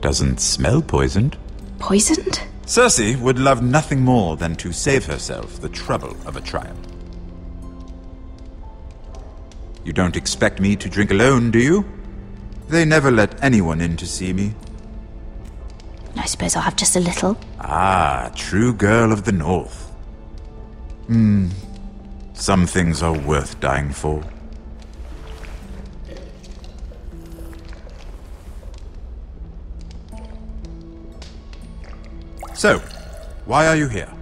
Doesn't smell poisoned. Poisoned? Cersei would love nothing more than to save herself the trouble of a trial. You don't expect me to drink alone, do you? They never let anyone in to see me. I suppose I'll have just a little. Ah, true girl of the North. Hmm. Some things are worth dying for. So, why are you here?